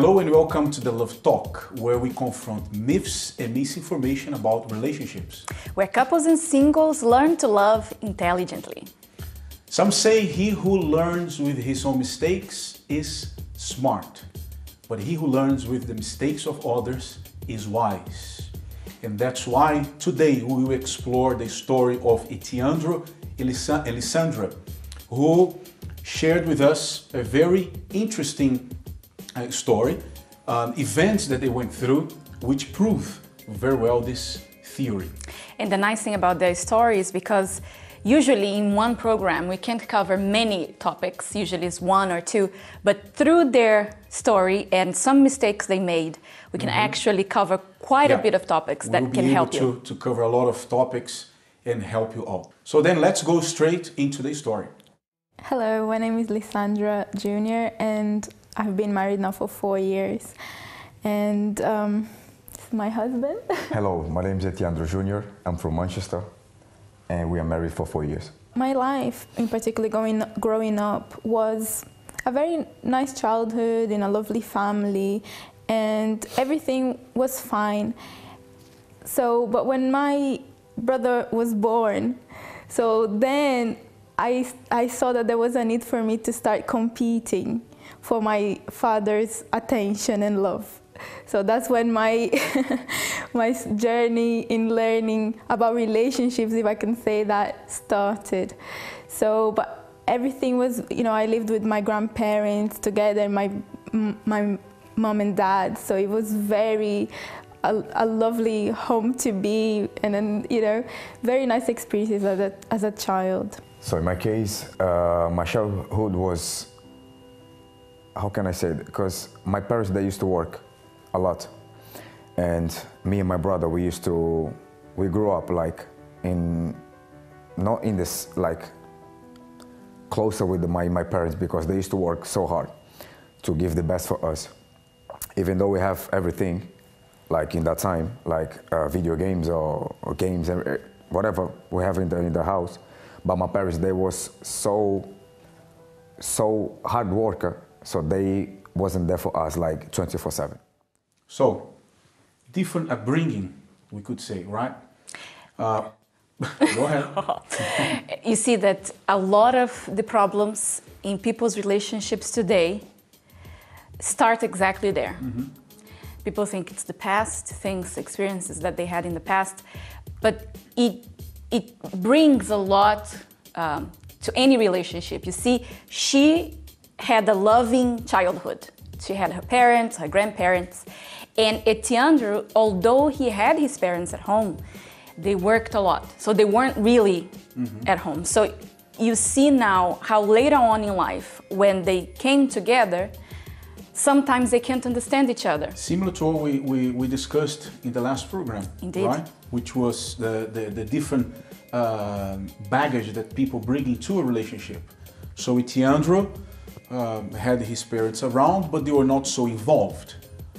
Hello and welcome to the Love Talk, where we confront myths and misinformation about relationships. Where couples and singles learn to love intelligently. Some say he who learns with his own mistakes is smart, but he who learns with the mistakes of others is wise. And that's why today we will explore the story of Etiandro Elisandra, who shared with us a very interesting uh, story, um, events that they went through, which prove very well this theory. And the nice thing about their story is because usually in one program we can't cover many topics, usually it's one or two, but through their story and some mistakes they made, we can mm-hmm. actually cover quite yeah. a bit of topics we that can help to, you. To cover a lot of topics and help you all. So then let's go straight into the story. Hello, my name is Lisandra Jr. and I've been married now for four years, and um, my husband. Hello, my name is Etiandro Jr. I'm from Manchester, and we are married for four years. My life, in particular, going, growing up, was a very nice childhood in a lovely family, and everything was fine. So, but when my brother was born, so then I, I saw that there was a need for me to start competing for my father's attention and love. So that's when my my journey in learning about relationships, if I can say that, started. So, but everything was, you know, I lived with my grandparents together, my my mom and dad. So it was very a, a, lovely home to be, and then you know, very nice experiences as a as a child. So in my case, uh, my childhood was how can I say it? Because my parents, they used to work a lot. And me and my brother, we used to, we grew up like in, not in this, like closer with my, my parents because they used to work so hard to give the best for us. Even though we have everything, like in that time, like uh, video games or, or games, whatever we have in the, in the house. But my parents, they was so, so hard worker so they wasn't there for us like 24 7. So, different upbringing, we could say, right? Uh, go ahead. you see that a lot of the problems in people's relationships today start exactly there. Mm-hmm. People think it's the past, things, experiences that they had in the past, but it it brings a lot um, to any relationship. You see, she had a loving childhood. She had her parents, her grandparents, and Etiandro, although he had his parents at home, they worked a lot, so they weren't really mm-hmm. at home. So you see now how later on in life, when they came together, sometimes they can't understand each other. Similar to what we, we, we discussed in the last program, Indeed. right? Which was the, the, the different uh, baggage that people bring into a relationship. So with Tiandro, um, had his parents around, but they were not so involved.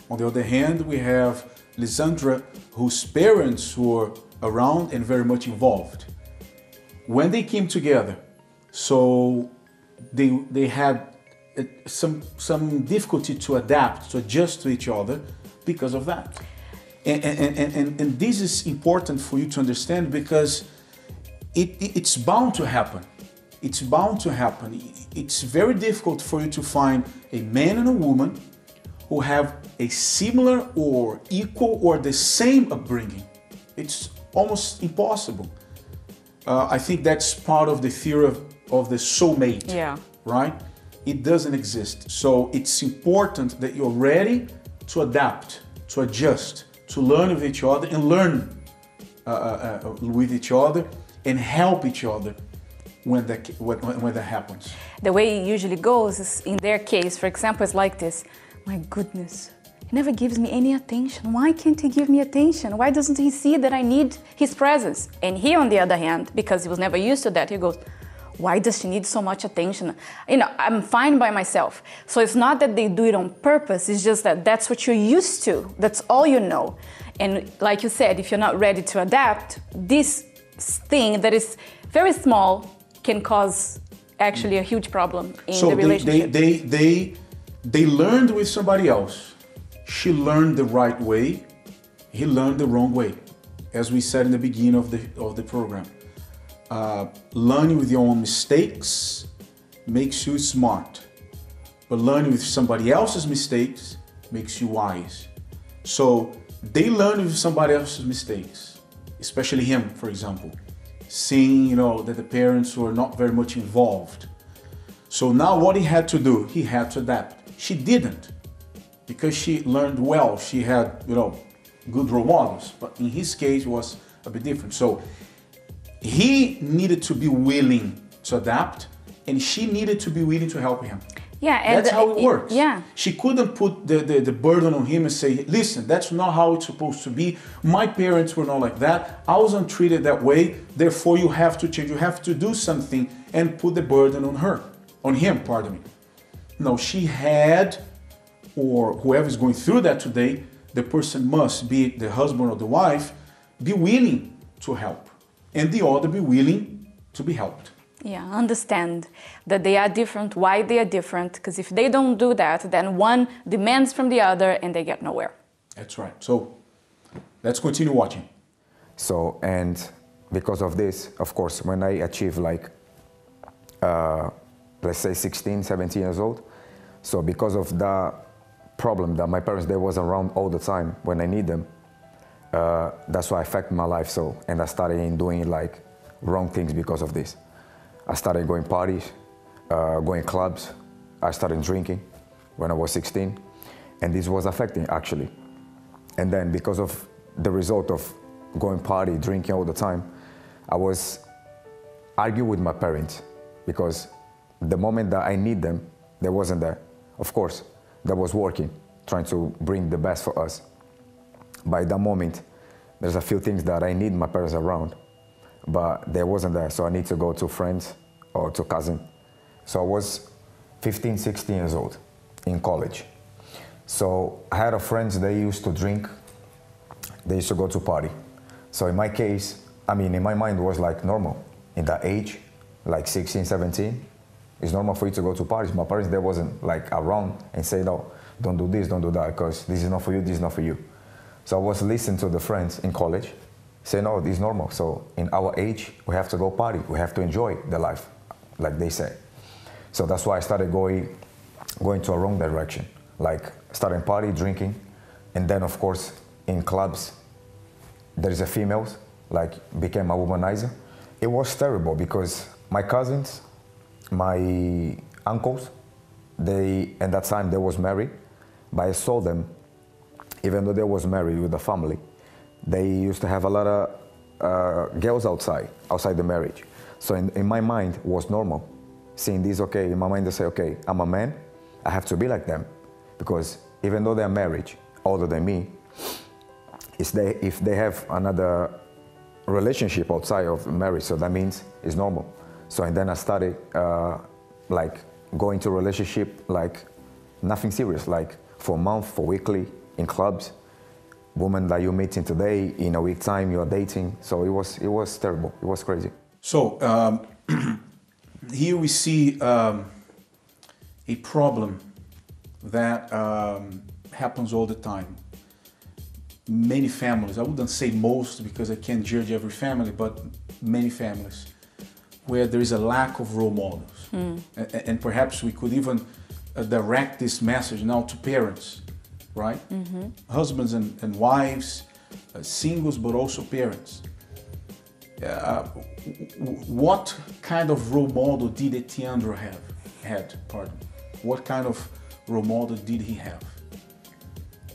On the other hand, we have Lisandra, whose parents were around and very much involved. When they came together, so they, they had uh, some, some difficulty to adapt, to adjust to each other because of that. And, and, and, and, this is important for you to understand because it, it's bound to happen it's bound to happen. It's very difficult for you to find a man and a woman who have a similar or equal or the same upbringing. It's almost impossible. Uh, I think that's part of the theory of, of the soulmate. Yeah. Right? It doesn't exist. So it's important that you're ready to adapt, to adjust, to learn with each other and learn uh, uh, uh with each other and help each other when that, when, when that happens? The way it usually goes is in their case, for example, it's like this My goodness, he never gives me any attention. Why can't he give me attention? Why doesn't he see that I need his presence? And he, on the other hand, because he was never used to that, he goes, why does she need so much attention? You know, I'm fine by myself. So it's not that they do it on purpose, it's just that that's what you're used to. That's all you know. And like you said, if you're not ready to adapt, this thing that is very small can cause actually a huge problem in so the relationship. They, they, they, They learned with somebody else. She learned the right way. He learned the wrong way. As we said in the beginning of the of the program, uh, learning with your own mistakes makes you smart, but learning with somebody else's mistakes makes you wise. So they learn with somebody else's mistakes, especially him, for example, seeing you know that the parents were not very much involved. So now what he had to do, he had to adapt. She didn't because she learned well. She had you know good role models, but in his case was a bit different. So he needed to be willing to adapt, and she needed to be willing to help him. Yeah, and That's how it uh, works. Yeah, She couldn't put the, the, the burden on him and say, listen, that's not how it's supposed to be. My parents were not like that. I wasn't treated that way. Therefore, you have to change. You have to do something and put the burden on her, on him, pardon me. No, she had, or whoever is going through that today, the person must, be the husband or the wife, be willing to help. And the other be willing to be helped. Yeah. Understand that they are different. Why they are different? Because if they don't do that, then one demands from the other, and they get nowhere. That's right. So let's continue watching. So, and because of this, of course, when I achieve like, uh, let's say 16, 17 years old, so because of the problem that my parents, they was around all the time when I need them, uh, that's why affect my life so, and I started in doing like wrong things because of this. I started going parties, uh, going clubs, I started drinking when I was 16, and this was affecting actually. And then because of the result of going party, drinking all the time, I was arguing with my parents because the moment that I need them, they wasn't there. Of course, that was working, trying to bring the best for us. By that moment, there's a few things that I need my parents around, but they wasn't there. So I need to go to friends or to cousin. So I was 15, 16 years old in college. So I had a friends, they used to drink, they used to go to party. So in my case, I mean, in my mind was like normal. In that age, like 16, 17, it's normal for you to go to parties. My parents, they wasn't like around and say, no, oh, don't do this, don't do that, because this is not for you, this is not for you. So I was listening to the friends in college, say, no, this is normal. So in our age, we have to go party. We have to enjoy the life, like they say. So that's why I started going, going to a wrong direction, like starting party, drinking, and then of course in clubs, there is a females, like became a womanizer. It was terrible because my cousins, my uncles, they at that time they was married, but I saw them, even though they was married with a family, they used to have a lot of uh, girls outside, outside the marriage. So in, in my mind was normal, seeing this. Okay, in my mind I say, okay, I'm a man, I have to be like them, because even though they're married, older than me, is they if they have another relationship outside of marriage, so that means it's normal. So and then I started uh, like going to relationship like nothing serious, like for a month, for weekly in clubs. Woman that you're meeting today, in a week time you're dating. So it was it was terrible. It was crazy. So um, here we see um, a problem that um, happens all the time. Many families, I wouldn't say most because I can't judge every family, but many families where there is a lack of role models. A- And, perhaps we could even uh, direct this message now to parents, right? Husbands and, and wives, uh, singles, but also parents uh, what kind of role model did Etiandro have? Had, pardon. What kind of role model did he have?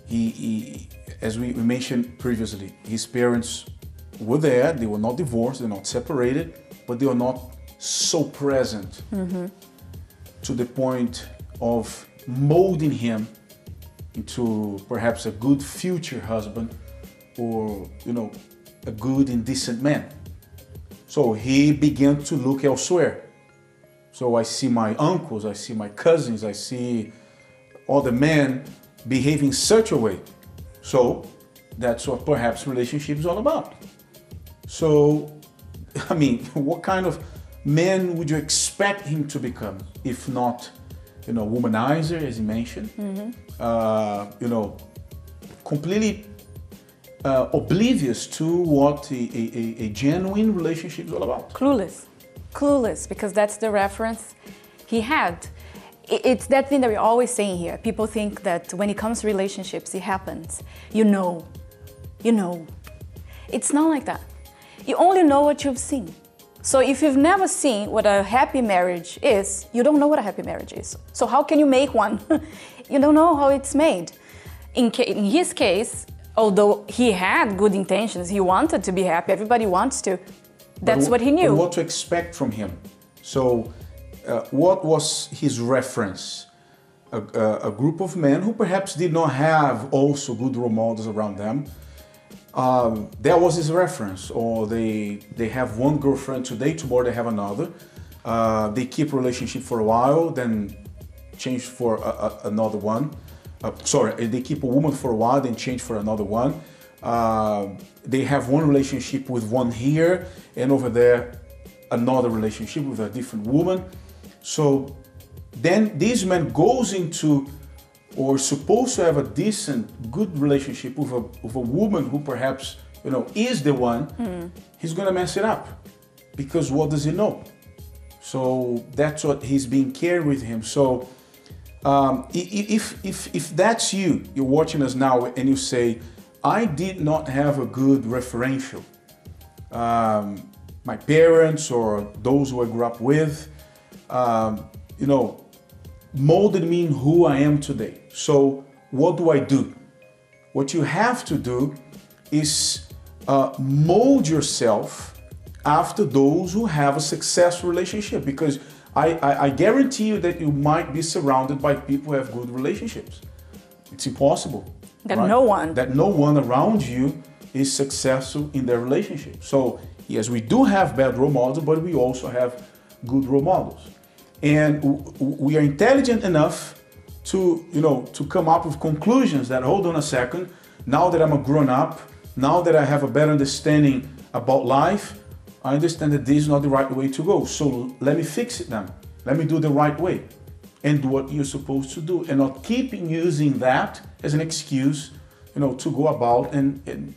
He, he as we we mentioned previously, his parents were there. They were not divorced. They're not separated, but they were not so present to the point of molding him into perhaps a good future husband or you know a good and decent man. So he began to look elsewhere. So I see my uncles, I see my cousins, I see other men behaving such a way. So that's what perhaps relationship is all about. So, I mean, what kind of man would you expect him to become if not you know, womanizer, as you mentioned, uh, you know, completely uh, oblivious to what a, a- a genuine relationship is all about. clueless. Clueless because that's the reference he had. It's that thing that we're always saying here. People think that when it comes to relationships it happens. You know. You know. It's not like that. You only know what you've seen so if you've never seen what a happy marriage is you don't know what a happy marriage is so how can you make one you don't know how it's made in, in his case although he had good intentions he wanted to be happy everybody wants to that's what he knew what to expect from him. So, uh, what was his reference? A, a, a group of men who perhaps did not have also good role models around them. Um, that was his reference. Or they they have one girlfriend today, tomorrow they have another. Uh, they keep relationship for a while, then change for a, a, another one. Uh, sorry, they keep a woman for a while, then change for another one. Uh, they have one relationship with one here, and over there, another relationship with a different woman. So then this man goes into or supposed to have a decent, good relationship with a, with a woman who perhaps you know is the one. He's gonna mess it up because what does he know? So that's what he's being carried with him. So um, if, if, if that's you, you're watching us now and you say, I did not have a good referential. Um, my parents or those who I grew up with, um, you know, molded me in who I am today. So what do I do? What you have to do is uh, mold yourself after those who have a successful relationship because I, I, I guarantee you that you might be surrounded by people who have good relationships. It's impossible. That no one- That no one around you is successful in their relationship. So, yes, we do have bad role models, but we also have good role models. And we are intelligent enough to, you know, to come up with conclusions that hold on a second, now that I'm a grown up, now that I have a better understanding about life, I understand that this is not the right way to go. So let me fix it then. Let me do the right way and do what you're supposed to do and not keep using that as an excuse, you know, to go about and, and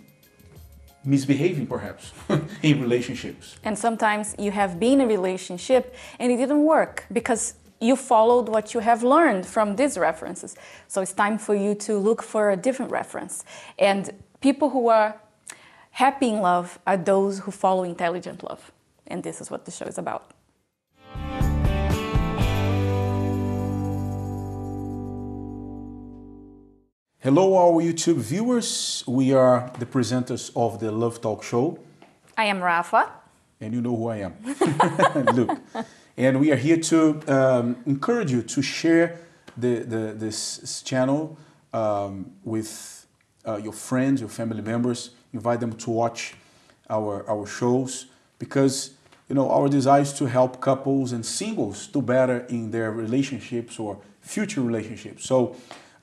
misbehaving perhaps in relationships. And sometimes you have been in a relationship and it didn't work because you followed what you have learned from these references. So it's time for you to look for a different reference. And people who are happy in love are those who follow intelligent love. And this is what the show is about. Hello, our YouTube viewers. We are the presenters of the Love Talk Show, I am Rapha. and you know who I am, Luke. And we are here to um, encourage you to share the, the, this channel um, with uh, your friends, your family members. Invite them to watch our, our shows because you know our desire is to help couples and singles do better in their relationships or future relationships. So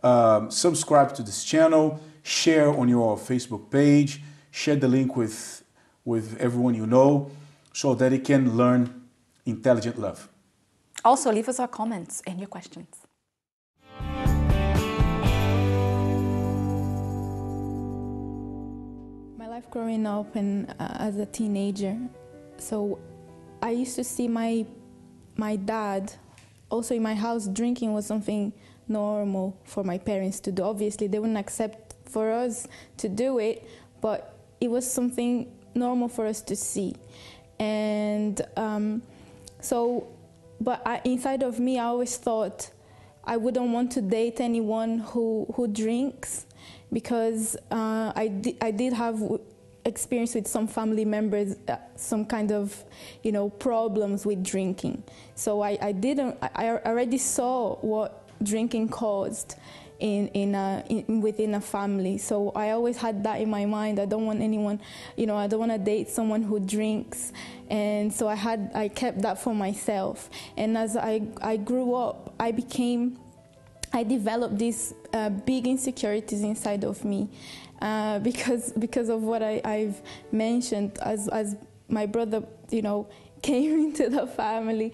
um, subscribe to this channel, share on your Facebook page, share the link with with everyone you know, so that it can learn intelligent love. Also, leave us our comments and your questions. My life growing up and uh, as a teenager, so I used to see my my dad also in my house drinking was something normal for my parents to do. Obviously, they wouldn't accept for us to do it, but it was something normal for us to see, and um, so. But I, inside of me, I always thought I wouldn't want to date anyone who who drinks because uh, I, di- I did have experience with some family members uh, some kind of you know problems with drinking so i, I didn't I, I already saw what drinking caused in, in, a, in within a family. So i always had that in my mind. I don't want anyone you know i don't want to date someone who drinks. And so i had i kept that for myself. And as i, I grew up i became I developed these uh, big insecurities inside of me uh, because because of what I, I've mentioned. As as my brother you know came into the family.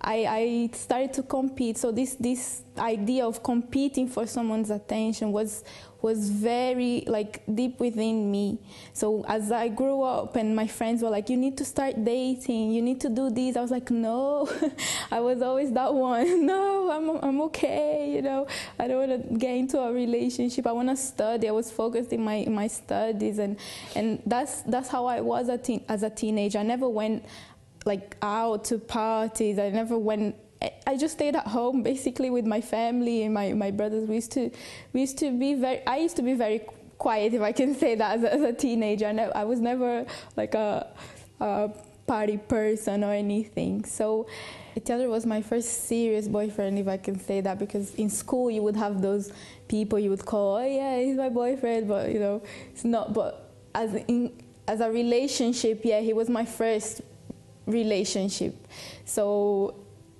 I, I started to compete. So this this idea of competing for someone's attention was was very like deep within me. So as I grew up and my friends were like, you need to start dating, you need to do this. I was like, no, I was always that one. no, I'm, I'm okay. You know, I don't want to get into a relationship. I want to study. I was focused in my, in my studies and, and that's, that's how I was a teen, as a teenager. I never went like out to parties. I never went I just stayed at home basically with my family and my, my brothers. We used to we used to be very I used to be very quiet if I can say that as a, as a teenager. I, I was never like a, a party person or anything. So Taylor was my first serious boyfriend, if I can say that, because in school you would have those people you would call, oh yeah, he's my boyfriend, but you know, it's not. But as in as a relationship, yeah, he was my first relationship. So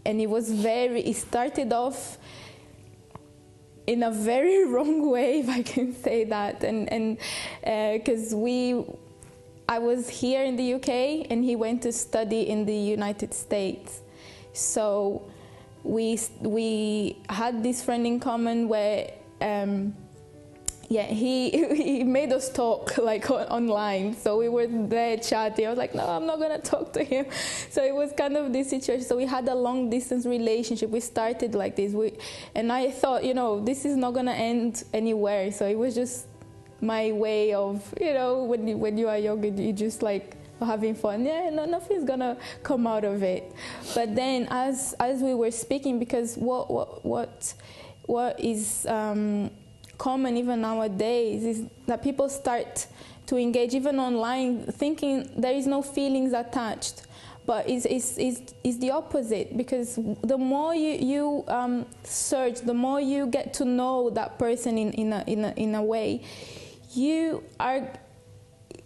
and it was very it started off in a very wrong way if i can say that and and because uh, we i was here in the uk and he went to study in the united states so we we had this friend in common where um, yeah, he he made us talk like online. So we were there chatting. I was like, no, I'm not gonna talk to him. So it was kind of this situation. So we had a long distance relationship. We started like this. We, and I thought, you know, this is not gonna end anywhere. So it was just my way of, you know, when you, when you are young, you just like having fun. Yeah, no, nothing's gonna come out of it. But then as as we were speaking, because what what what what is um, common even nowadays is that people start to engage even online thinking there is no feelings attached. But it's, it's, it's, it's the opposite because the more you, you um, search the more you get to know that person in, in, a, in, a, in a way you are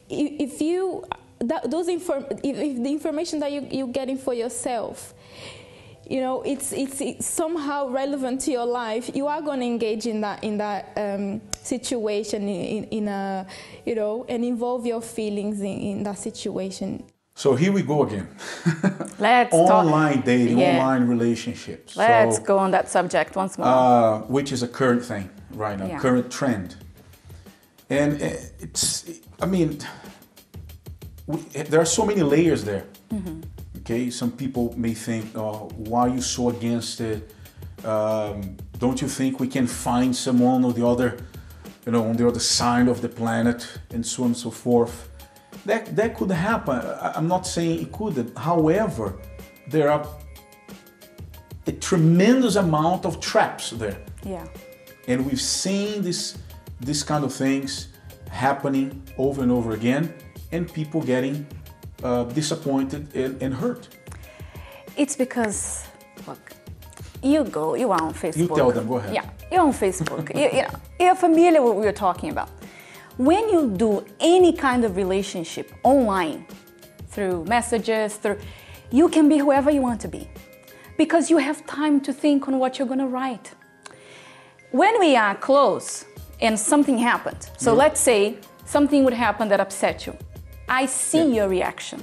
if you that, those inform if, if the information that you, you're getting for yourself you know it's, it's, it's somehow relevant to your life. You are going to engage in that in that um, situation in, in a you know and involve your feelings in, in that situation. So here we go again. Let's online talk. dating yeah. online relationships. Let's so, go on that subject once more. uh, which is a current thing right now yeah. current trend. And it's i mean we, there are so many layers there. Mm-hmm Okay, some people may think, oh, why are you so against it? Um, don't you think we can find someone or the other, you know, on the other side of the planet, and so on and so forth? That that could happen. I'm not saying it couldn't. However, there are a tremendous amount of traps there. Yeah. And we've seen this this kind of things happening over and over again, and people getting uh, disappointed and, and, hurt? It's because, look, you go, you are on Facebook. You tell them, go ahead. Yeah, you're on Facebook. you, you know, you're familiar with what we're talking about. When you do any kind of relationship online, through messages, through, you can be whoever you want to be because you have time to think on what you're going to write. When we are close and something happened, so mm. let's say something would happen that upset you I see yeah. your reaction.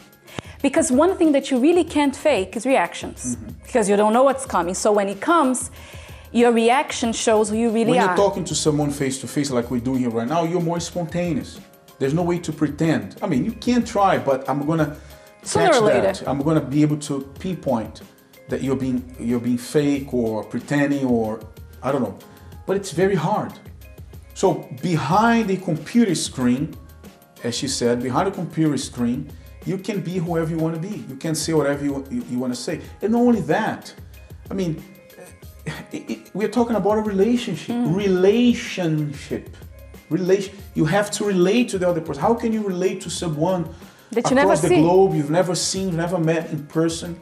Because one thing that you really can't fake is reactions, mm-hmm. because you don't know what's coming. So when it comes, your reaction shows who you really are. When you're talking to someone face to face, like we're doing here right now, you're more spontaneous. There's no way to pretend. I mean, you can try, but I'm gonna Sooner catch that. I'm gonna be able to pinpoint that you're being you're being fake or pretending or I don't know. But it's very hard. So behind a computer screen, as she said, behind a computer screen, you can be whoever you want to be. You can say whatever you, you, you want to say. And not only that, I mean, it, it, we're talking about a relationship. Mm. Relationship. Relation. You have to relate to the other person. How can you relate to someone that you across the see. globe you've never seen, you've never met in person?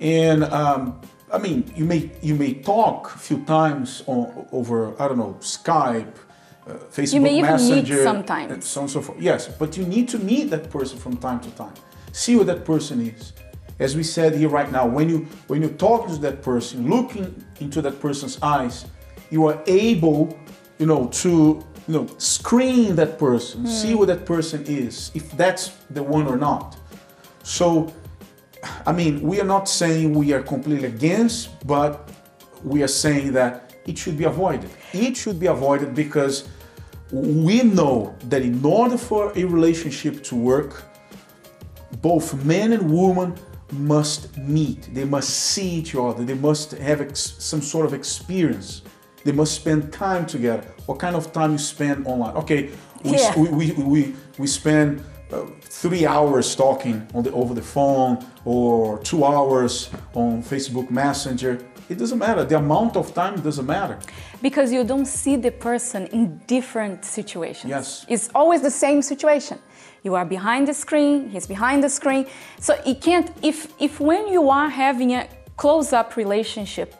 And um, I mean, you may you may talk a few times on, over I don't know Skype uh, Facebook you may Messenger, even meet sometimes. and so on and so forth. Yes, but you need to meet that person from time to time. See who that person is. As we said here right now, when you when you talk to that person, looking into that person's eyes, you are able, you know, to you know screen that person, mm. see who that person is, if that's the one or not. So I mean, we are not saying we are completely against, but we are saying that it should be avoided. It should be avoided because we know that in order for a relationship to work, both man and woman must meet. They must see each other. They must have ex- some sort of experience. They must spend time together. What kind of time you spend online? Okay, we, Yeah. we, we, we, we spend uh, three hours talking on the, over the phone or two hours on Facebook Messenger. It doesn't matter. The amount of time doesn't matter. Because you don't see the person in different situations. Yes. It's always the same situation. You are behind the screen, he's behind the screen. So it can't if if when you are having a close-up relationship,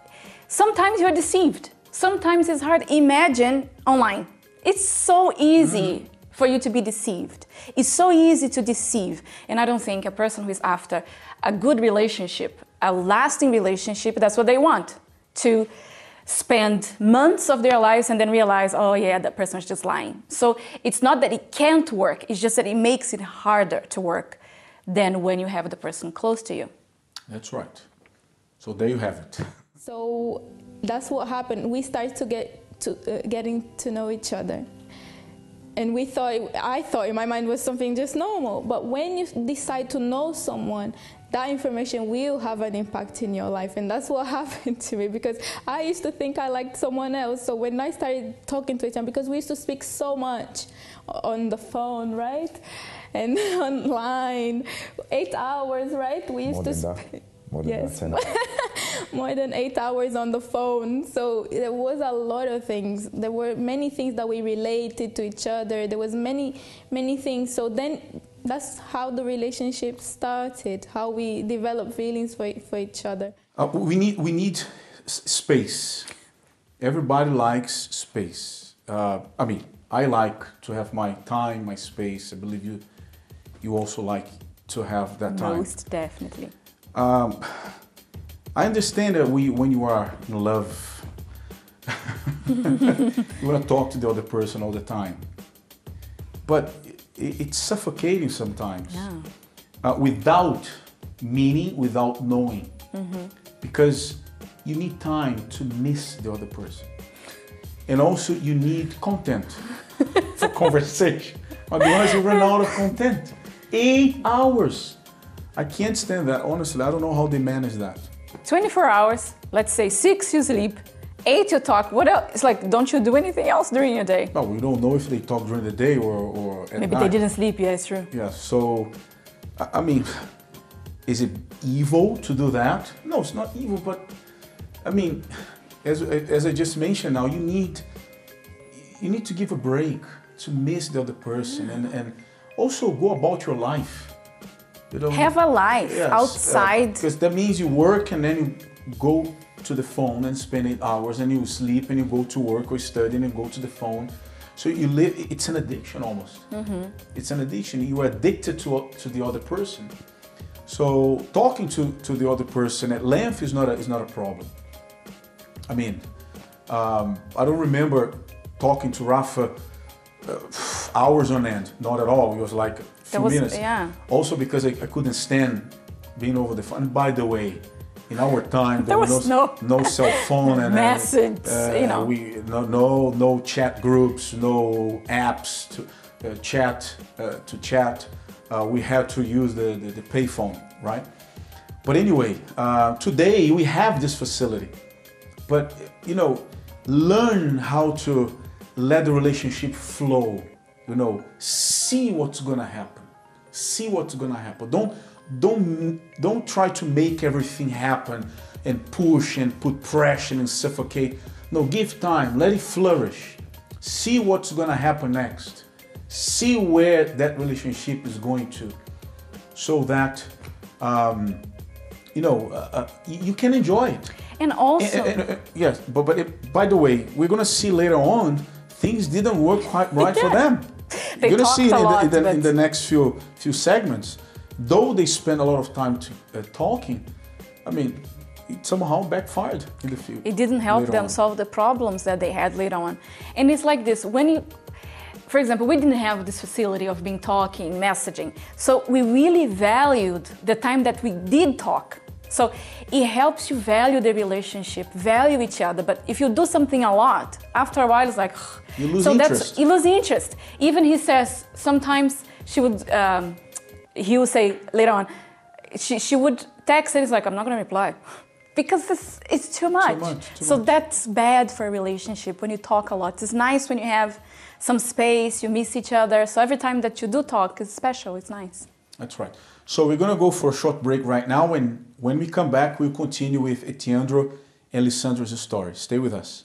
sometimes you're deceived. Sometimes it's hard. Imagine online. It's so easy mm-hmm. for you to be deceived. It's so easy to deceive. And I don't think a person who is after a good relationship, a lasting relationship, that's what they want. To spend months of their lives and then realize, oh yeah, that person is just lying. So it's not that it can't work, it's just that it makes it harder to work than when you have the person close to you. That's right. So there you have it. So that's what happened. We started to get to uh, getting to know each other. And we thought, I thought in my mind was something just normal. But when you decide to know someone, that information will have an impact in your life. And that's what happened to me because I used to think I liked someone else. So when I started talking to each other, because we used to speak so much on the phone, right? And online, eight hours, right? We used More to than that. sp- More than Yes. that. more than eight hours on the phone. So there was a lot of things. There were many things that we related to each other. There was many, many things. So then that's how the relationship started. How we developed feelings for for each other. Uh, we need we need space. Everybody likes space. Uh, I mean, I like to have my time, my space. I believe you you also like to have that time. Most definitely. Um, I understand that we when you are in love, you want to talk to the other person all the time, but it, it's suffocating sometimes Yeah. uh, without meaning, without knowing, because you need time to miss the other person, and also you need content for conversation. Otherwise, you run out of content. Eight hours. I can't stand that. Honestly, I don't know how they manage that. 24 hours, let's say six you sleep, eight you talk. What else? It's like, don't you do anything else during your day? No, we don't know if they talk during the day or, or Maybe night. they didn't sleep, yeah, it's true. Yeah, so, I mean, is it evil to do that? No, it's not evil, but I mean, as, as I just mentioned now, you need, you need to give a break to miss the other person and, and also go about your life. You know, Have a life Yes, uh, outside. because that means you work and then you go to the phone and spend eight hours and you sleep and you go to work or study and you go to the phone. So you live, it's an addiction almost. It's an addiction. You are addicted to, to the other person. So talking to, to the other person at length is not a, is not a problem. I mean, um, I don't remember talking to Rapha uh, hours on end. Not at all. It was like a few was- minutes. yeah. Also because I, I couldn't stand being over the phone. And by the way, in our time There was, was no, no cell phone and uh, you know. we no no no chat groups, no apps to uh, chat uh, to chat. Uh, we had to use the, the, the payphone, right? But anyway, uh, today we have this facility. But you know, learn how to let the relationship flow. You know, see what's gonna happen. See what's gonna happen. Don't don't don't try to make everything happen and push and put pressure and suffocate. No, give time. Let it flourish. See what's gonna happen next. See where that relationship is going to, so that um, you know uh, uh, you can enjoy it. And also, And- and- and- yes, but but it, by the way, we're gonna see later on things didn't work quite right for them. They You're gonna see it in, lot, in, the, in the next few few segments. Though they spend a lot of time to, uh, talking, I mean, it somehow backfired in the field. it didn't help them on. solve the problems that they had later on. And it's like this when you for example, we didn't have this facility of being talking, messaging. So we really valued the time that we did talk. So it helps you value the relationship, value each other. But if you do something a lot, after a while, it's like, you lose so interest. that's you lose interest. Even he says sometimes she would, um, he would say later on, she, she would text and it's like, I'm not gonna reply. Because it's, it's too much. Too much, too so much. that's bad for a relationship when you talk a lot. It's nice when you have some space, you miss each other. So every time that you do talk it's special, it's nice. That's right. So we're gonna go for a short break right now, and when we come back, we'll continue with Etiandro and Lisandra's story. Stay with us.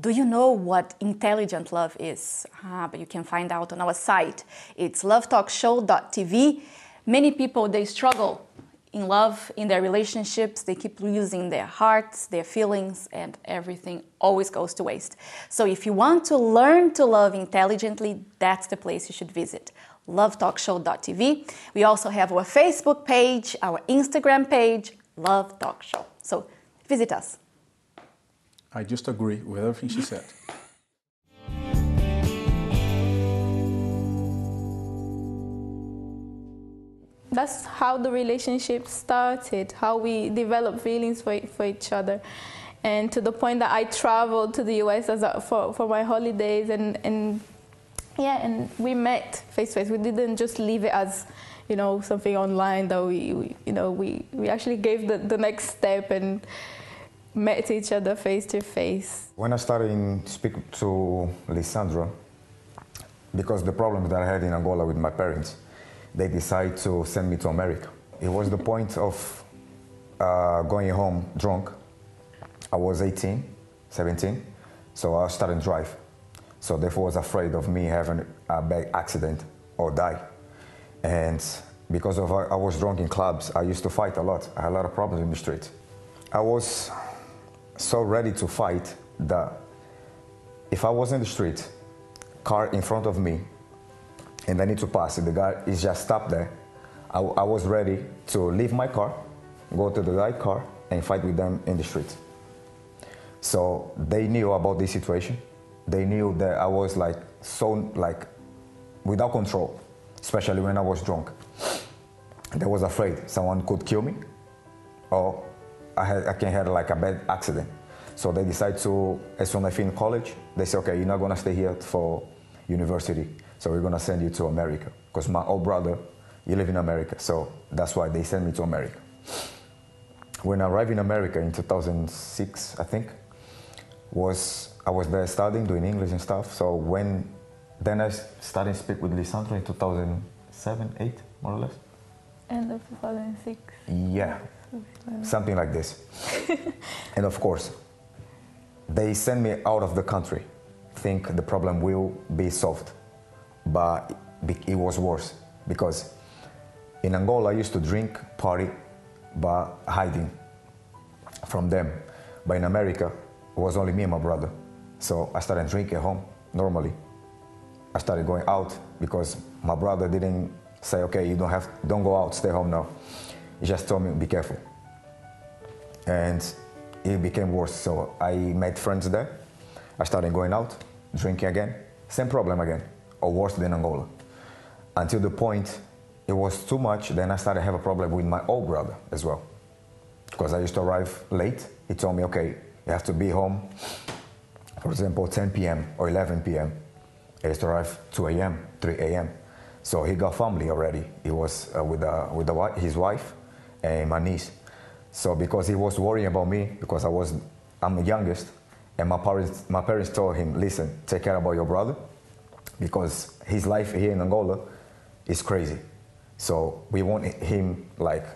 Do you know what intelligent love is? Ah, but you can find out on our site. It's lovetalkshow.tv. Many people they struggle in love, in their relationships. They keep losing their hearts, their feelings, and everything always goes to waste. So if you want to learn to love intelligently, that's the place you should visit. lovetalkshow.tv. We also have our Facebook page, our Instagram page, Love Talk Show. So visit us. I just agree with everything she said. That's how the relationship started, how we developed feelings for, for each other. And to the point that I traveled to the US a, for, for my holidays and, and yeah, and we met face to face. We didn't just leave it as, you know, something online that we, we you know, we, we actually gave the, the next step and met each other face to face. When I started in speak to Lisandra, because the problems that I had in Angola with my parents, they decided to send me to America. It was the point of uh, going home drunk. I was 18, 17, so I started to drive. So therefore, I was afraid of me having a bad accident or die. And because of I I was drunk in clubs, I used to fight a lot. I had a lot of problems in the street. I was so ready to fight that if I was in the street, car in front of me, and I need to pass it, the guy is just stopped there. I, I was ready to leave my car, go to the right car, and fight with them in the street. So they knew about this situation. They knew that I was like so like without control, especially when I was drunk. They was afraid someone could kill me, or I, had, I can have like a bad accident. So they decide to, as soon as I finish college, they say, okay, you're not gonna stay here for university, so we're gonna send you to America. Because my old brother, he live in America, so that's why they sent me to America. When I arrived in America in 2006, I think, was I was there studying, doing English and stuff. So when then I started to speak with Lisandra in 2007, 8, more or less. End of 2006. Yeah, something like this. and of course, they send me out of the country, think the problem will be solved. But it was worse because in Angola I used to drink, party, but hiding from them. But in America, it was only me and my brother. So I started drinking at home normally. I started going out because my brother didn't say, okay, you don't have, don't go out, stay home now. He just told me, be careful. And it became worse. So I made friends there. I started going out, drinking again. Same problem again, or worse than Angola. Until the point it was too much, then I started to have a problem with my old brother as well. Because I used to arrive late. He told me, okay, you have to be home, for example, 10 p.m. or 11 p.m. I used to arrive 2 a.m., 3 a.m. So he got family already. He was uh, with, uh, with the, his wife and my niece. So because he was worrying about me, because I was, I'm the youngest, and my parents, my parents told him, listen, take care about your brother, because his life here in Angola is crazy. So we want him like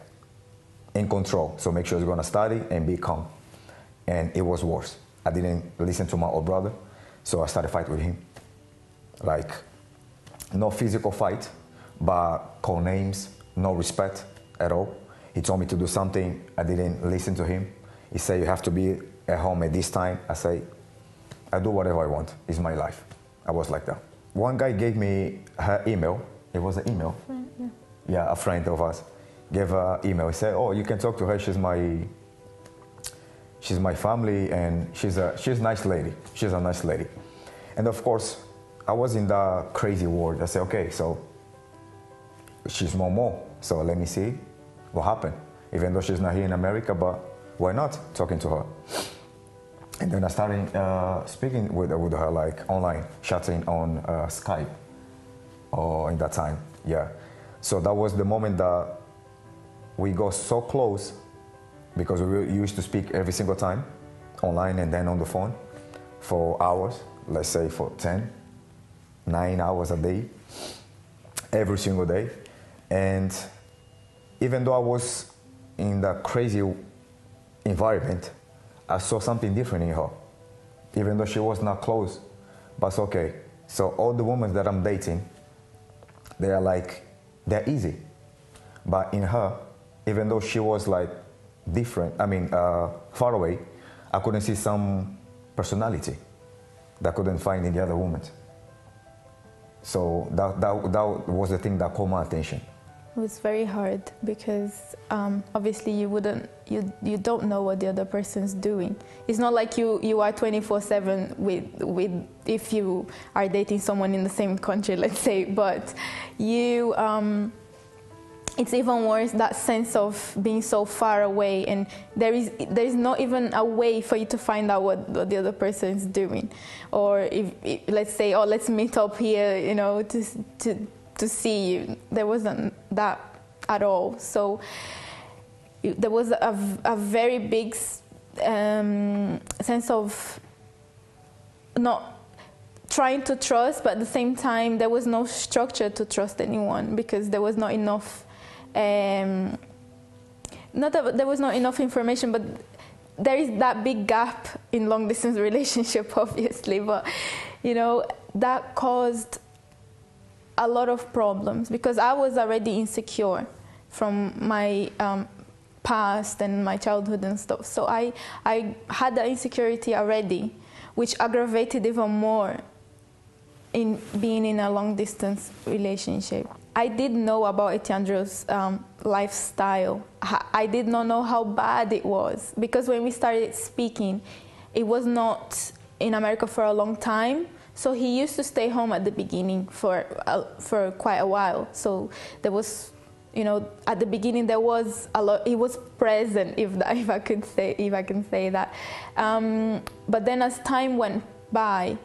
in control. So make sure he's gonna study and be calm. And it was worse. I didn't listen to my old brother, so I started fight with him. Like no physical fight, but call names, no respect at all. He told me to do something, I didn't listen to him. He said you have to be at home at this time. I say, I do whatever I want. It's my life. I was like that. One guy gave me her email. It was an email. Yeah, a friend of us gave her email. He said, "Oh, you can talk to her. She's my, she's my family, and she's a she's a nice lady. She's a nice lady, and of course, I was in the crazy world. I said, okay, so she's Momo, so let me see what happened. Even though she's not here in America, but why not talking to her? And then I started uh, speaking with, with her like online, chatting on uh, Skype or in that time, yeah. So that was the moment that we got so close because we used to speak every single time online and then on the phone for hours, let's say for 10, 9 hours a day, every single day. And even though I was in that crazy environment, I saw something different in her. Even though she was not close, but it's okay. So all the women that I'm dating, they are like, they're easy. But in her, even though she was like different, I mean, uh, far away, I couldn't see some personality that I couldn't find in the other women. So that, that, that was the thing that caught my attention. It was very hard because um, obviously you wouldn't, you, you don't know what the other person's doing. It's not like you, you are 24/7 with with if you are dating someone in the same country, let's say. But you, um, it's even worse that sense of being so far away, and there is there is not even a way for you to find out what, what the other person is doing, or if, if let's say, oh, let's meet up here, you know, to to to see you. There wasn't that at all. So there was a, a very big um, sense of not trying to trust, but at the same time, there was no structure to trust anyone because there was not enough. Um, not that there was not enough information, but there is that big gap in long distance relationship, obviously. But you know that caused a lot of problems because I was already insecure from my um, past and my childhood and stuff. So I, I had the insecurity already, which aggravated even more in being in a long distance relationship. I did know about Etiandro's um, lifestyle. I did not know how bad it was because when we started speaking, it was not in America for a long time. So he used to stay home at the beginning for uh, for quite a while. So there was, you know, at the beginning there was a lot. He was present, if that, if I could say if I can say that. Um, but then as time went by,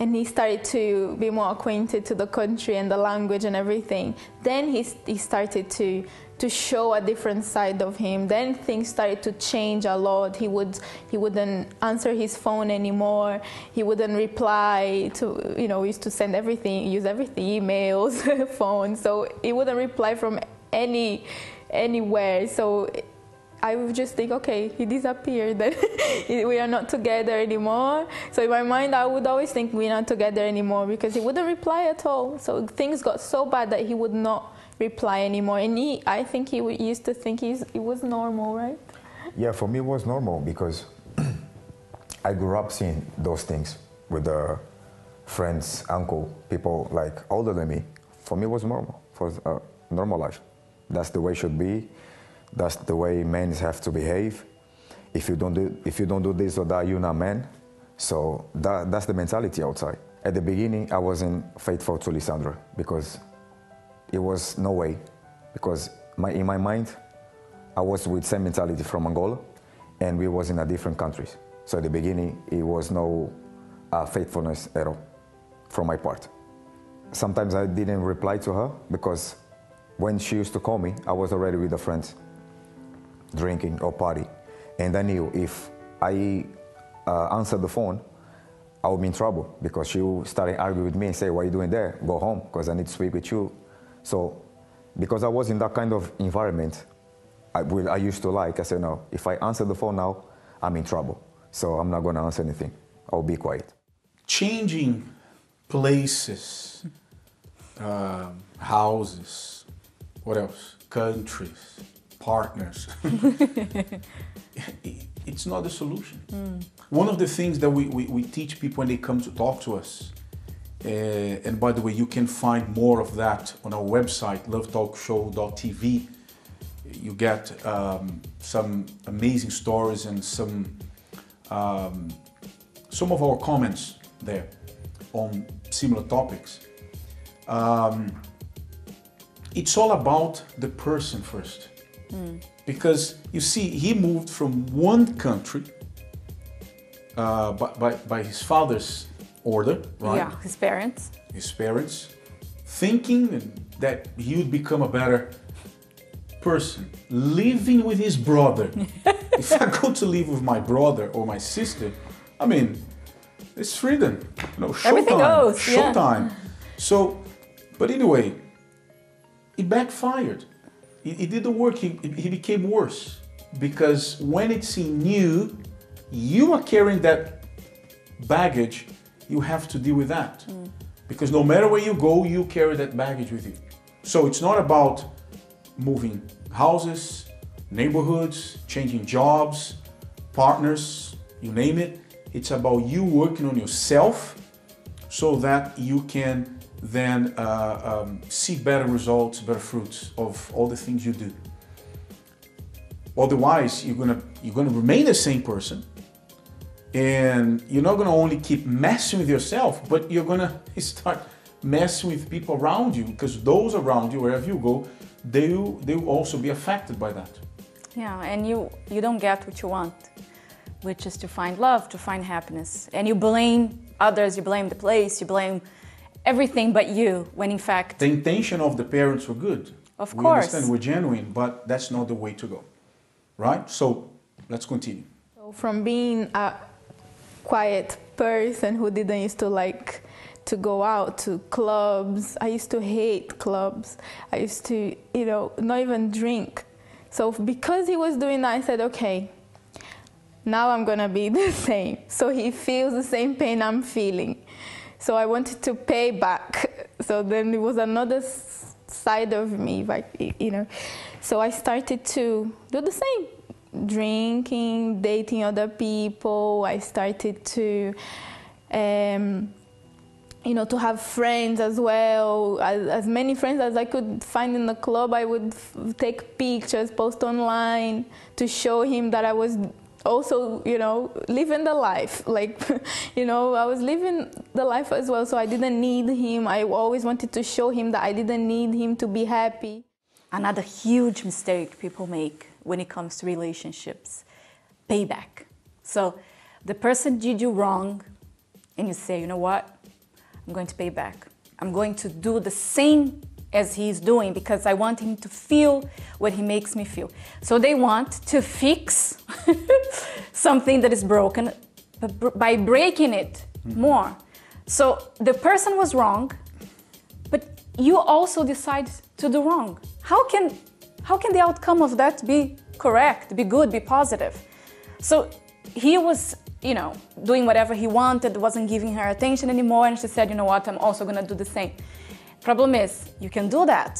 and he started to be more acquainted to the country and the language and everything, then he he started to to show a different side of him. Then things started to change a lot. He would he wouldn't answer his phone anymore. He wouldn't reply to you know, we used to send everything, use everything, emails, phone. So he wouldn't reply from any anywhere. So I would just think, okay, he disappeared. Then we are not together anymore. So in my mind, I would always think we're not together anymore because he wouldn't reply at all. So things got so bad that he would not reply anymore. And he, I think he used to think he's, it was normal, right? Yeah, for me it was normal because I grew up seeing those things with the friends, uncle, people like older than me. For me it was normal, for uh, normal life. That's the way it should be. That's the way men have to behave. If you don't do, if you don't do this or that, you're not man. So that, that's the mentality outside. At the beginning, I wasn't faithful to Lisandra because it was no way because my, in my mind, I was with same mentality from Angola and we was in a different countries. So at the beginning, it was no uh, faithfulness at all from my part. Sometimes I didn't reply to her because when she used to call me, I was already with the friends, drinking or party. And I knew if I uh, answered the phone, I would be in trouble because she would start arguing with me and say, what are you doing there? Go home because I need to speak with you so because I was in that kind of environment, I, I used to like, I said, no, if I answer the phone now, I'm in trouble. So I'm not going to answer anything. I'll be quiet. Changing places, um, houses, what else? Countries, partners. it's not the solution. Mm. One of the things that we, we, we teach people when they come to talk to us uh, and by the way, you can find more of that on our website, lovetalkshow.tv. You get um, some amazing stories and some um, some of our comments there on similar topics. Um, it's all about the person first. Because you see, he moved from one country uh, by, by, by his father's order, right? Yeah, his parents. His parents, thinking that he would become a better person, living with his brother. if I go to live with my brother or my sister, I mean, it's freedom. You know, Everything showtime, goes, yeah. So, but anyway, it backfired. It, it didn't work. He, he became worse because when it's in you, you are carrying that baggage. You have to deal with that because no matter where you go, you carry that baggage with you. So it's not about moving houses, neighborhoods, changing jobs, partners, you name it. It's about you working on yourself so that you can then uh, um, see better results, better fruits of all the things you do. Otherwise, you're gonna you're gonna remain the same person, and you're not gonna only keep messing with yourself, but you're gonna start messing with people around you because those around you, wherever you go, they will, they will also be affected by that. Yeah, and you you don't get what you want, which is to find love, to find happiness, and you blame others, you blame the place, you blame everything but you, when in fact, The intention of the parents were good. Of we course. understand we're genuine, but that's not the way to go, right? So let's continue. So from being a quiet person who didn't used to like to go out to clubs, I used to hate clubs. I used to, you know, not even drink. So because he was doing that, I said, okay, now I'm gonna be the same. So he feels the same pain I'm feeling. So I wanted to pay back. So then it was another side of me, like you know. So I started to do the same, drinking, dating other people. I started to, um, you know, to have friends as well. As, as many friends as I could find in the club, I would f- take pictures, post online to show him that I was also, you know, living the life. Like, you know, I was living the life as well. So I didn't need him. I always wanted to show him that I didn't need him to be happy. another huge mistake people make when it comes to relationships payback. So the person did you wrong, and you say, you know what? I'm going to pay back. I'm going to do the same as he's doing because I want him to feel what he makes me feel. So they want to fix something that is broken but by breaking it hmm. more. So the person was wrong, but you also decide to do wrong. How can how can the outcome of that be correct, be good, be positive? So he was, you know, doing whatever he wanted, wasn't giving her attention anymore, and she said, you know what, I'm also gonna do the same. Problem is, you can do that,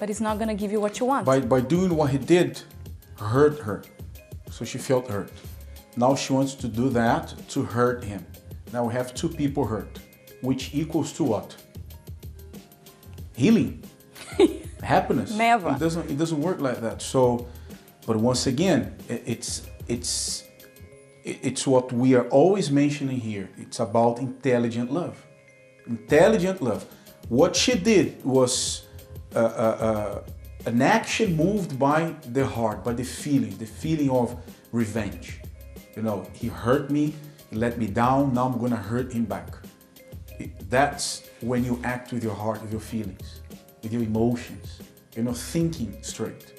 but it's not gonna give you what you want. By, by doing what he did, hurt her. So she felt hurt. Now she wants to do that to hurt him. Now we have two people hurt, which equals to what? Healing, happiness. Never. It doesn't. It doesn't work like that. So, but once again, it's it's it's what we are always mentioning here. It's about intelligent love. Intelligent love. What she did was uh, uh, uh, an action moved by the heart, by the feeling, the feeling of revenge. You know, he hurt me, he let me down, now I'm gonna hurt him back. It- That's when you act with your heart, with your feelings, with your emotions. You're not thinking straight.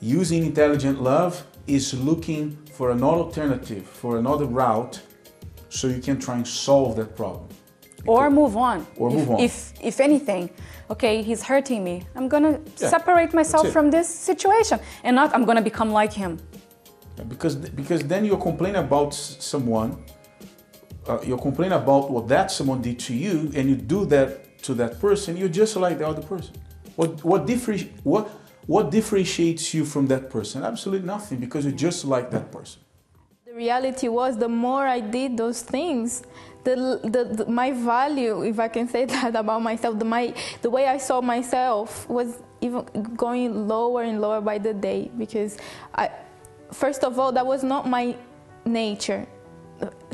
Using intelligent love is looking for another alternative, for another route, so you can try and solve that problem. or move on. Or if, move on. If, if anything, okay, he's hurting me. I'm gonna Yeah, separate myself from this situation, and not I'm gonna become like him. Because because then you're complaining about someone, uh, you're complaining about what that someone did to you, and you do that to that person. You're just like the other person. What what differenti- what what differentiates you from that person? Absolutely nothing, because you're just like that person. The reality was the more I did those things, the, the, the my value, if I can say that about myself, the my the way I saw myself was even going lower and lower by the day because I first of all that was not my nature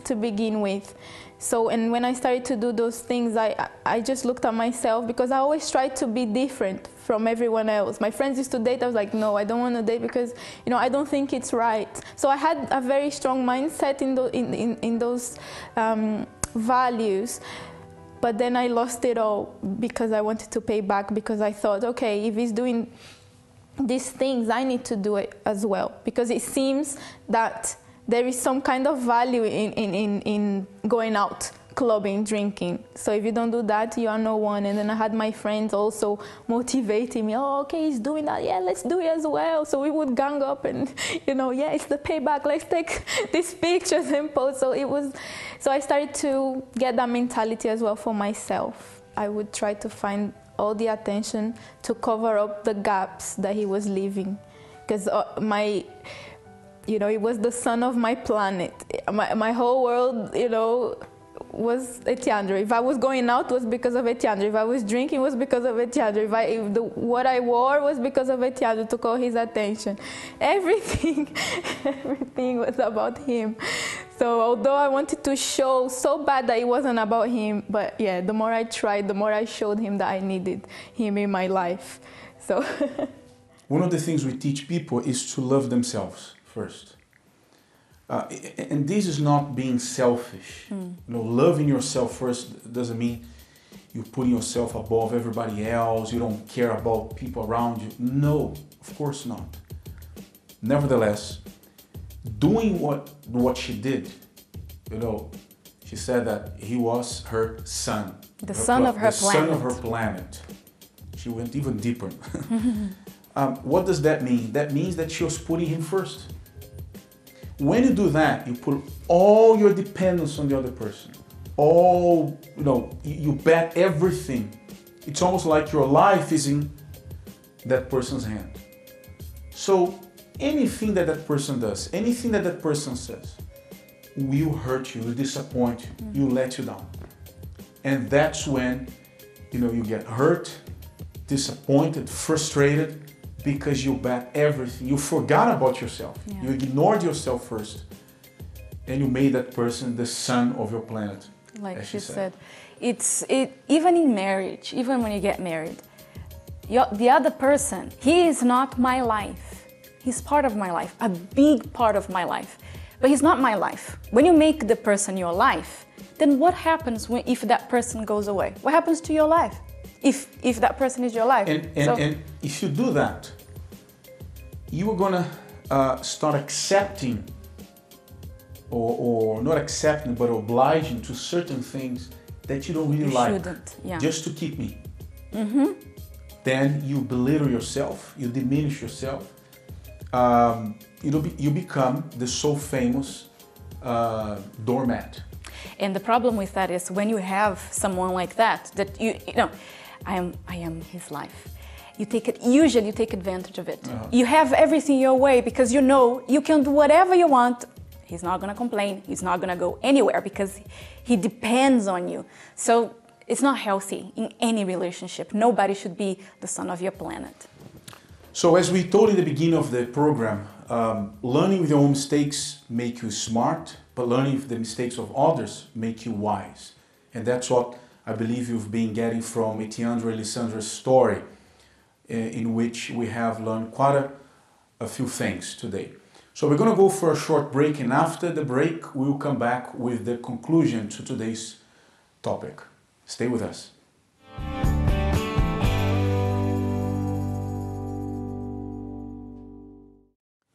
to begin with. So, and when I started to do those things, I, I just looked at myself because I always tried to be different from everyone else. My friends used to date, I was like, no, I don't want to date because, you know, I don't think it's right. So I had a very strong mindset in, the, in, in, in those um, values. But then I lost it all because I wanted to pay back because I thought, okay, if he's doing these things, I need to do it as well. Because it seems that there is some kind of value in, in, in, in going out clubbing, drinking. So if you don't do that, you are no one. And then I had my friends also motivating me. Oh, okay, he's doing that. Yeah, let's do it as well. So we would gang up and, you know, yeah, it's the payback. Let's take these pictures and post. So it was, so I started to get that mentality as well for myself. I would try to find all the attention to cover up the gaps that he was leaving. Because uh, my, you know, he was the sun of my planet. My, my whole world, you know, was Etiandro. If I was going out, was because of Etiandro. If I was drinking, was because of Etiandro. If, I, if the, what I wore was because of Etiandro to call his attention. Everything, everything was about him. So although I wanted to show so bad that it wasn't about him, but yeah, the more I tried, the more I showed him that I needed him in my life. So. One of the things we teach people is to love themselves first. Uh, and this is not being selfish. Mm. You know, loving yourself first doesn't mean you're putting yourself above everybody else. You don't care about people around you. No, of course not. Nevertheless, doing what what she did, you know, she said that he was her sun. The her sun of her the planet. sun of her planet. She went even deeper. um, what does that mean? That means that she was putting him first. When you do that, you put all your dependence on the other person. All, you know, you bet everything. It's almost like your life is in that person's hand. So anything that that person does, anything that that person says, will hurt you, will disappoint you, mm-hmm. you let you down. And that's when, you know, you get hurt, disappointed, frustrated, because you bet everything. You forgot about yourself. Yeah. You ignored yourself first. And you made that person the sun of your planet. Like she said. said. It's it even in marriage, even when you get married. the other person, he is not my life. He's part of my life, a big part of my life. But he's not my life. When you make the person your life, then what happens when, if that person goes away? What happens to your life? If if that person is your life. And, and, so, and if you do that, you are gonna uh, start accepting, or, or not accepting, but obliging to certain things that you don't really you like, yeah. just to keep me. Mm-hmm. Then you belittle yourself, you diminish yourself. Um, you be, you become the so famous uh, doormat. And the problem with that is when you have someone like that, that you, you know, I am, I am his life. You take it, usually you take advantage of it. Uh-huh. You have everything your way because you know you can do whatever you want. He's not gonna complain. He's not gonna go anywhere because he depends on you. So it's not healthy in any relationship. Nobody should be the sun of your planet. So as we told in the beginning of the program, um, learning your own mistakes make you smart, but learning the mistakes of others make you wise. And that's what I believe you've been getting from Etiandro and Lisandra's story, eh, in which we have learned quite a, a few things today. So we're going to go for a short break, and after the break, we'll come back with the conclusion to today's topic. Stay with us.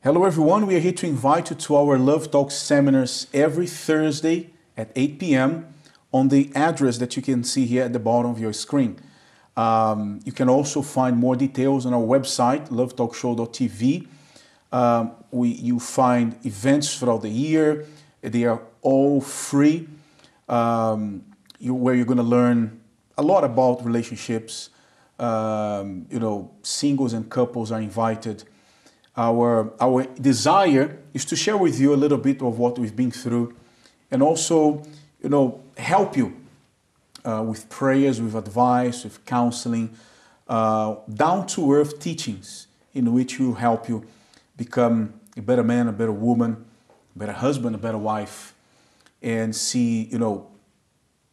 Hello, everyone. We are here to invite you to our Love Talk seminars every Thursday at 8 p.m on the address that you can see here at the bottom of your screen. Um, you can also find more details on our website, lovetalkshow.tv. Um, we, you find events throughout the year. They are all free, um, you, where you're going to learn a lot about relationships. Um, you know, singles and couples are invited. Our, our desire is to share with you a little bit of what we've been through and also you know, help you uh, with prayers, with advice, with counseling, uh, down to earth teachings in which will help you become a better man, a better woman, a better husband, a better wife, and see, you know,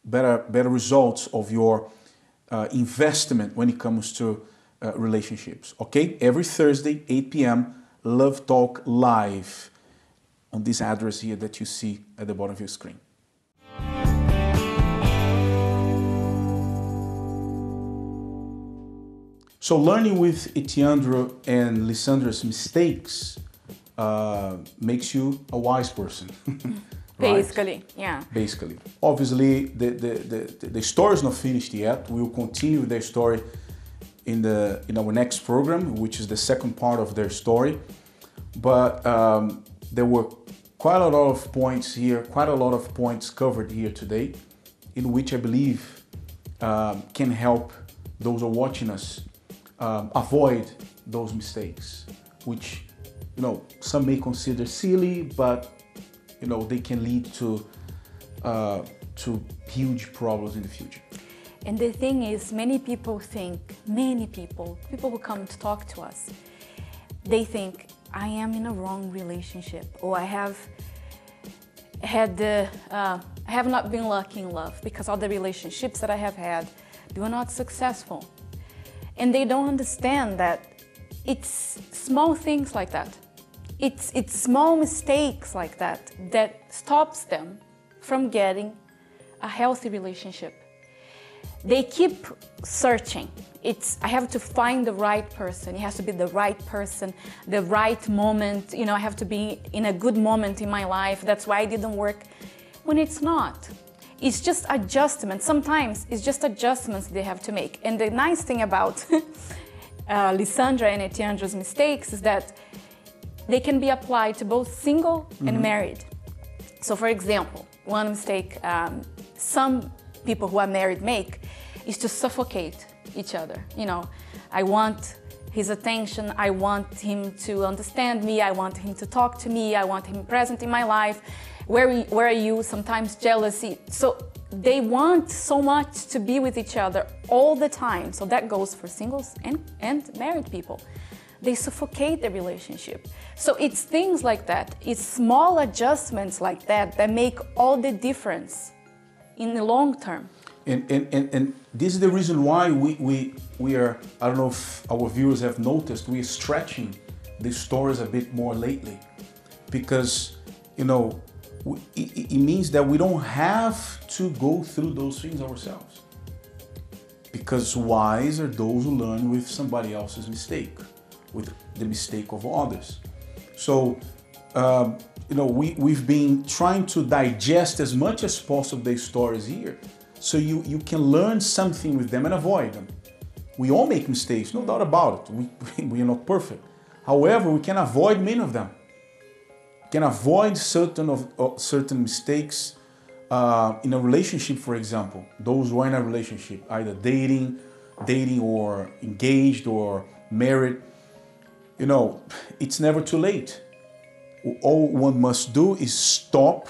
better better results of your uh, investment when it comes to uh, relationships. Okay, every Thursday, 8 p.m., Love Talk Live on this address here that you see at the bottom of your screen. So learning with Etiandro and Lisandra's mistakes uh, makes you a wise person. right? Basically, yeah. Basically. Obviously, the, the, the, the story is not finished yet. We will continue their story in, the, in our next program, which is the second part of their story. But um, there were quite a lot of points here, quite a lot of points covered here today, in which I believe um, can help those who are watching us um, avoid those mistakes, which you know some may consider silly, but you know they can lead to uh, to huge problems in the future. And the thing is, many people think, many people, people who come to talk to us, they think I am in a wrong relationship, or I have had the, uh, I have not been lucky in love because all the relationships that I have had, they were not successful and they don't understand that it's small things like that. It's, it's small mistakes like that that stops them from getting a healthy relationship. They keep searching. It's I have to find the right person. It has to be the right person, the right moment. You know, I have to be in a good moment in my life. That's why it didn't work. When it's not. It's just adjustments. Sometimes it's just adjustments they have to make. And the nice thing about uh, Lisandra and Etiandro's mistakes is that they can be applied to both single mm-hmm. and married. So, for example, one mistake um, some people who are married make is to suffocate each other. You know, I want his attention, I want him to understand me, I want him to talk to me, I want him present in my life where, where are you, sometimes jealousy. So they want so much to be with each other all the time. So that goes for singles and, and married people. They suffocate the relationship. So it's things like that, it's small adjustments like that that make all the difference in the long term. And, and, and, and this is the reason why we, we, we are, I don't know if our viewers have noticed, we are stretching these stories a bit more lately. Because, you know, it, means that we don't have to go through those things ourselves. Because wise are those who learn with somebody else's mistake, with the mistake of others. So, um, you know, we, we've been trying to digest as much as possible these stories here so you, you can learn something with them and avoid them. We all make mistakes, no doubt about it. We, we are not perfect. However, we can avoid many of them can avoid certain of uh, certain mistakes uh, in a relationship, for example. Those who are in a relationship, either dating, dating or engaged or married, you know, it's never too late. All one must do is stop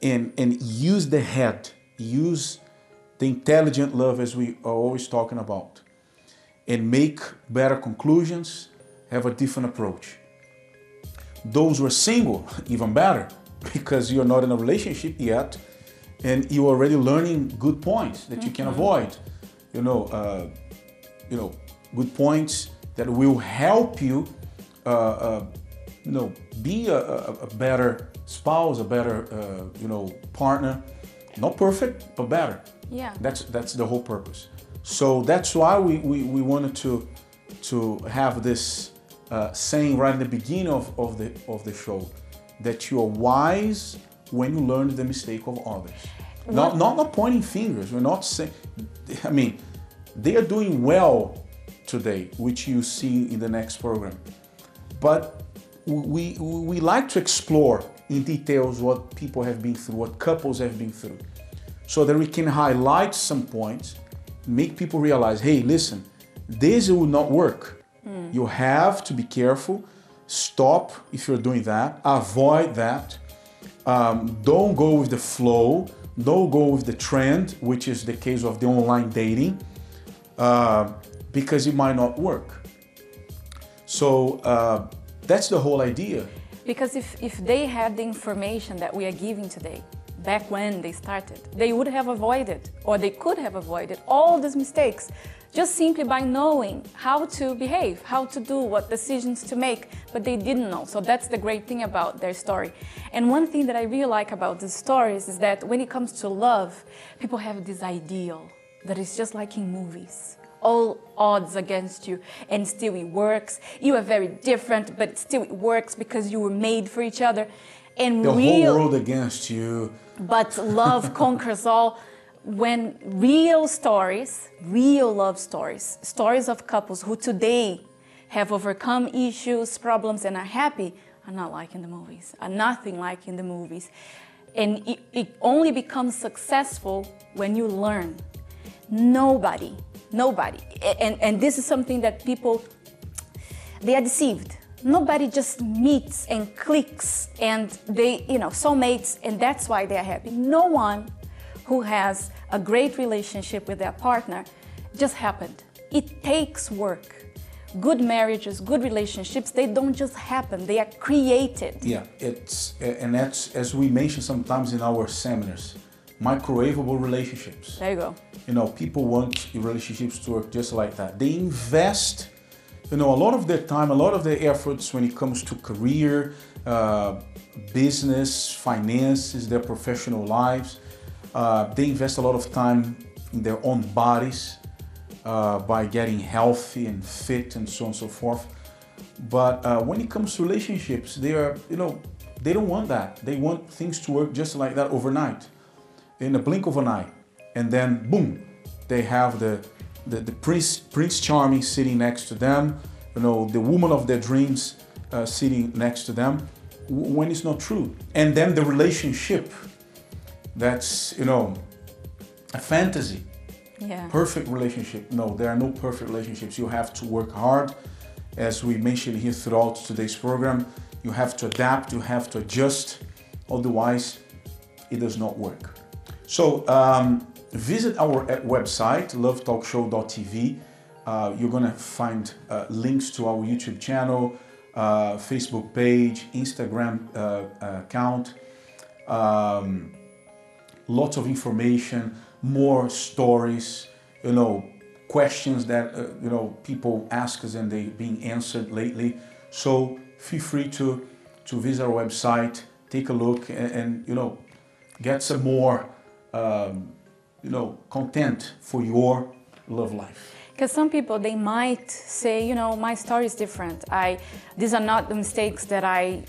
and and use the head, use the intelligent love as we are always talking about, and make better conclusions, have a different approach. Those who are single, even better, because you're not in a relationship yet and you're already learning good points that you can mm-hmm. avoid. You know, uh, you know, good points that will help you, uh, uh, you know, be a, a, a, better spouse, a better, uh, you know, partner. Not perfect, but better. Yeah. That's that's the whole purpose. So that's why we, we, we wanted to to have this uh, saying right in the beginning of, of, the, of the show that you are wise when you learn the mistake of others. Not, not, not pointing fingers. We're not saying, I mean, they are doing well today, which you see in the next program. But we, we like to explore in details what people have been through, what couples have been through, so that we can highlight some points, make people realize, hey, listen, this will not work Mm. You have to be careful. Stop if you're doing that. Avoid that. Um, don't go with the flow. Don't go with the trend, which is the case of the online dating, uh, because it might not work. So uh, that's the whole idea. Because if, if they had the information that we are giving today, back when they started, they would have avoided, or they could have avoided all these mistakes just simply by knowing how to behave, how to do, what decisions to make, but they didn't know. So that's the great thing about their story. And one thing that I really like about these stories is that when it comes to love, people have this ideal that is just like in movies. All odds against you, and still it works. You are very different, but still it works because you were made for each other. And The real, whole world against you. but love conquers all when real stories, real love stories, stories of couples who today have overcome issues, problems, and are happy, are not like in the movies, are nothing like in the movies. And it, it only becomes successful when you learn. Nobody, nobody, and, and this is something that people they are deceived. Nobody just meets and clicks and they, you know, soulmates, and that's why they are happy. No one who has a great relationship with their partner just happened. It takes work. Good marriages, good relationships, they don't just happen, they are created. Yeah, it's and that's as we mention sometimes in our seminars, microwavable relationships. There you go. You know, people want relationships to work just like that. They invest, you know, a lot of their time, a lot of their efforts when it comes to career, uh, business, finances, their professional lives. Uh, they invest a lot of time in their own bodies uh, by getting healthy and fit and so on and so forth. But uh, when it comes to relationships, they are, you know, they don't want that. They want things to work just like that overnight, in a blink of an eye, and then boom, they have the the, the prince Prince Charming sitting next to them, you know, the woman of their dreams uh, sitting next to them, when it's not true. And then the relationship, that's you know, a fantasy Yeah. perfect relationship. No, there are no perfect relationships. You have to work hard, as we mentioned here throughout today's program. You have to adapt, you have to adjust, otherwise, it does not work. So, um, visit our website, lovetalkshow.tv. Uh, you're gonna find uh, links to our YouTube channel, uh, Facebook page, Instagram uh, account. Um, lots of information, more stories, you know, questions that uh, you know people ask us and they're being answered lately. So feel free to to visit our website, take a look, and, and you know, get some more um, you know content for your love life. Because some people they might say, you know, my story is different. I these are not the mistakes that I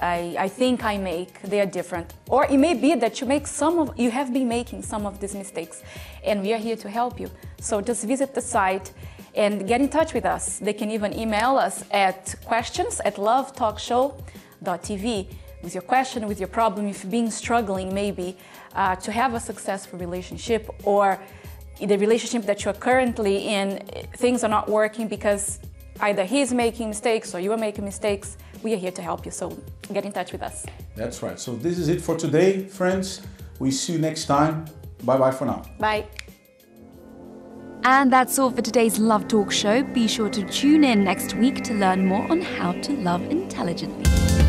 I, I think I make. They are different. Or it may be that you make some of you have been making some of these mistakes, and we are here to help you. So just visit the site and get in touch with us. They can even email us at questions at lovetalkshow.tv with your question, with your problem, if you've been struggling maybe uh, to have a successful relationship or the relationship that you're currently in, things are not working because either he's making mistakes or you are making mistakes. We are here to help you, so get in touch with us. That's right. So this is it for today, friends. We see you next time. Bye bye for now. Bye. And that's all for today's Love Talk show. Be sure to tune in next week to learn more on how to love intelligently.